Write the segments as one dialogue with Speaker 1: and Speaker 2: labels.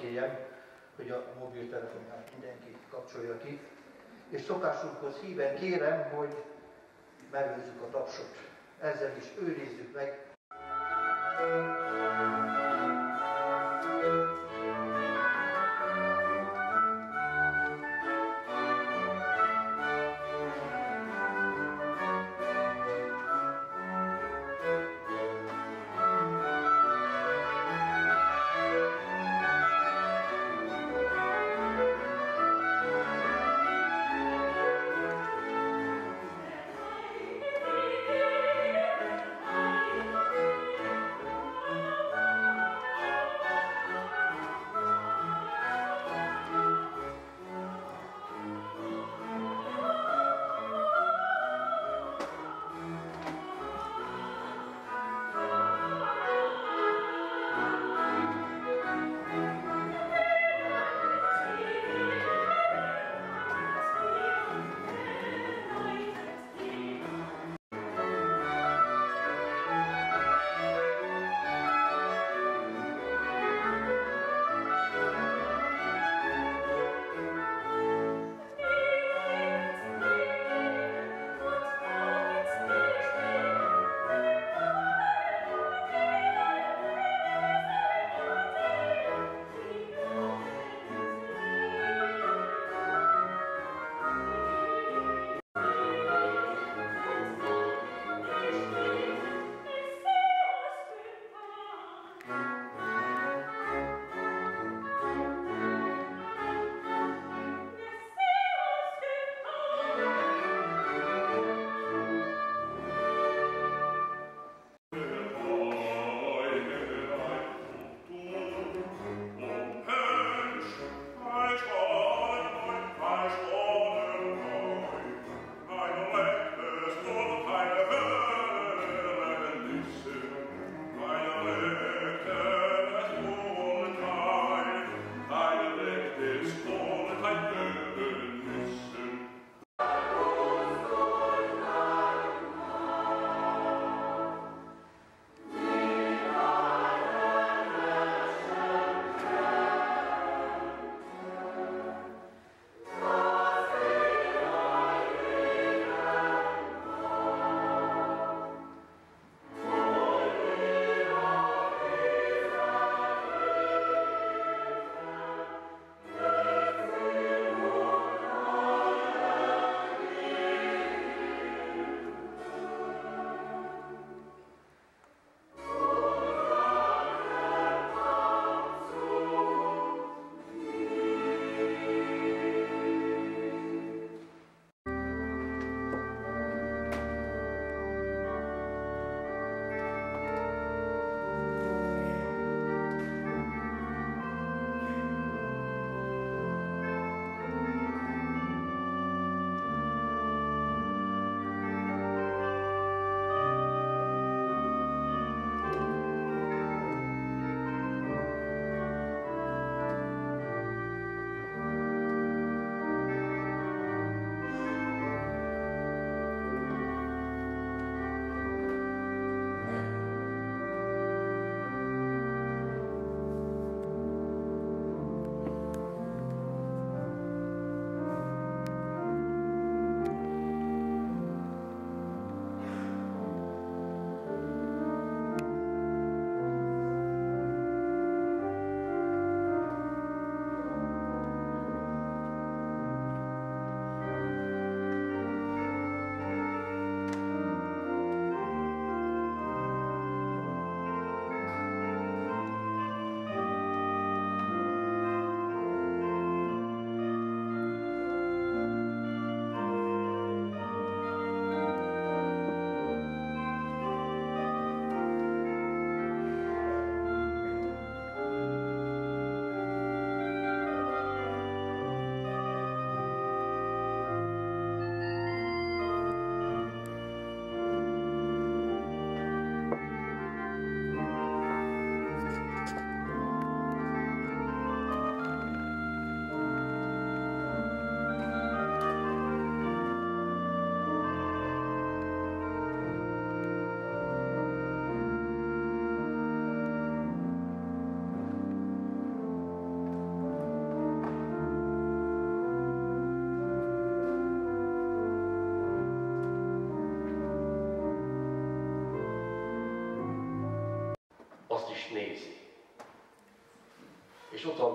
Speaker 1: Kérjem, hogy a mobiltelefonját mindenki kapcsolja ki, és szokásunkhoz híven kérem, hogy megőrizzük a tapsot. Ezzel is őrizzük meg.
Speaker 2: is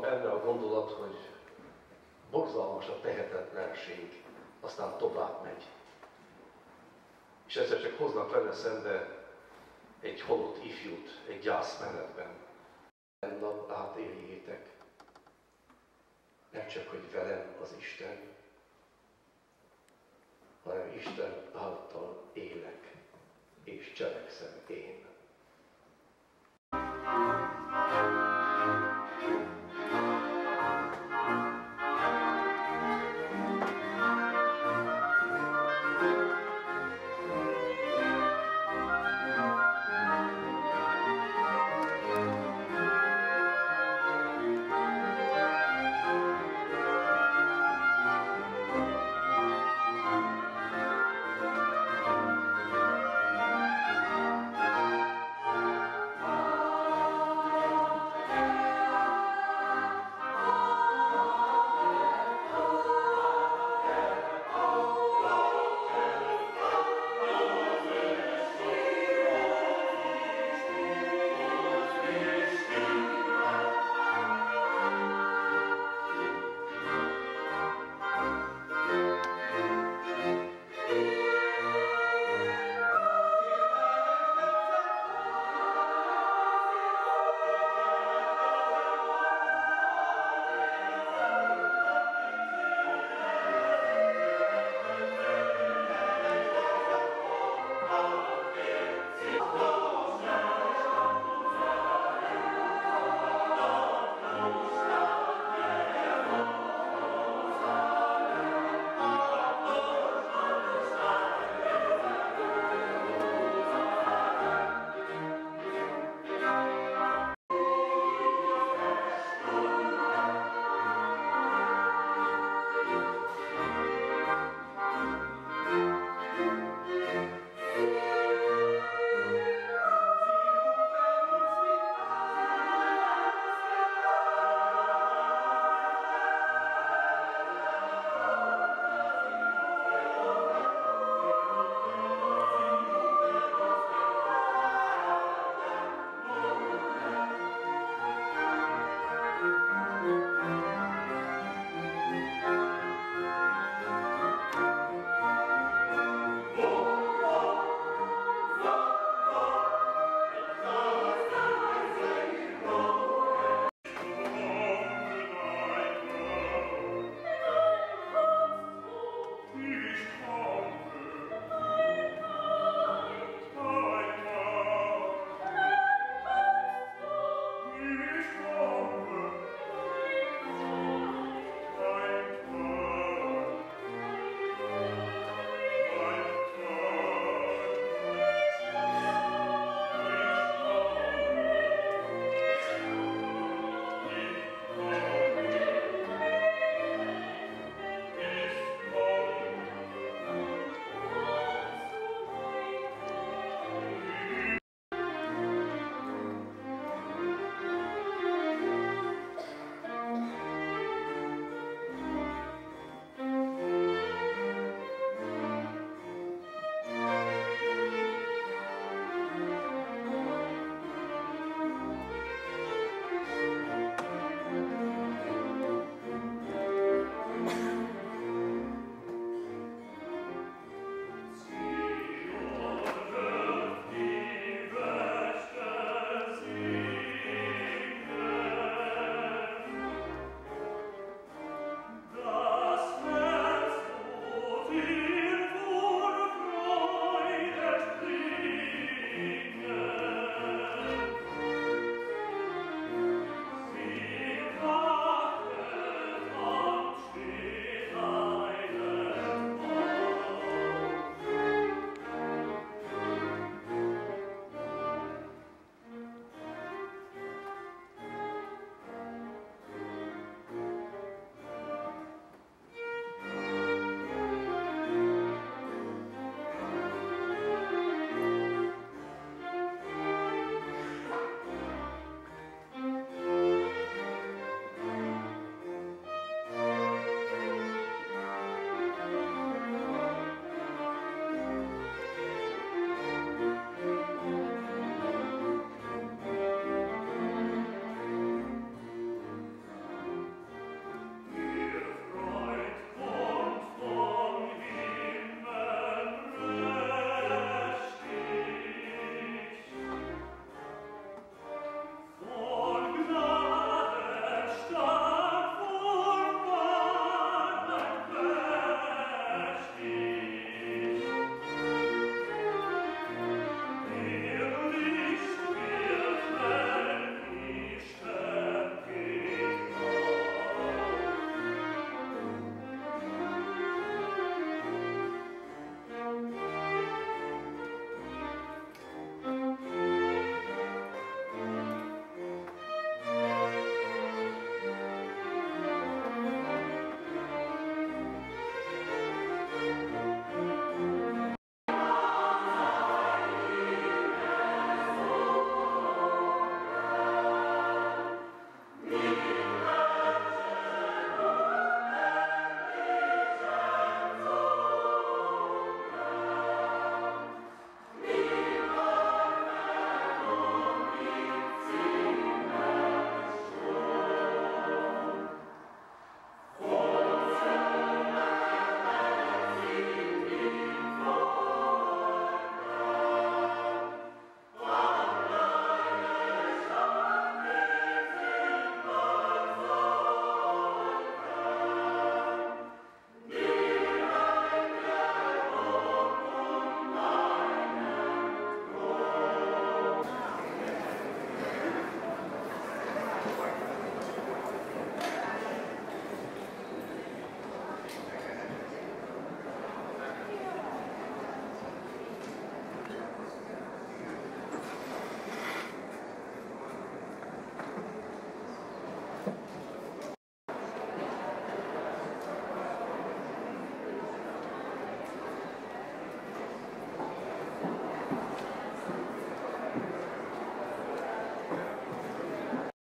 Speaker 2: Benne a gondolat, hogy borzalmas a tehetetlenség, aztán tovább megy. És ezzel csak hoznak vele szembe egy halott ifjút egy gyászmenetben. Nap átéljétek. Nem csak, hogy velem az Isten, hanem Isten által élek és cselekszem én.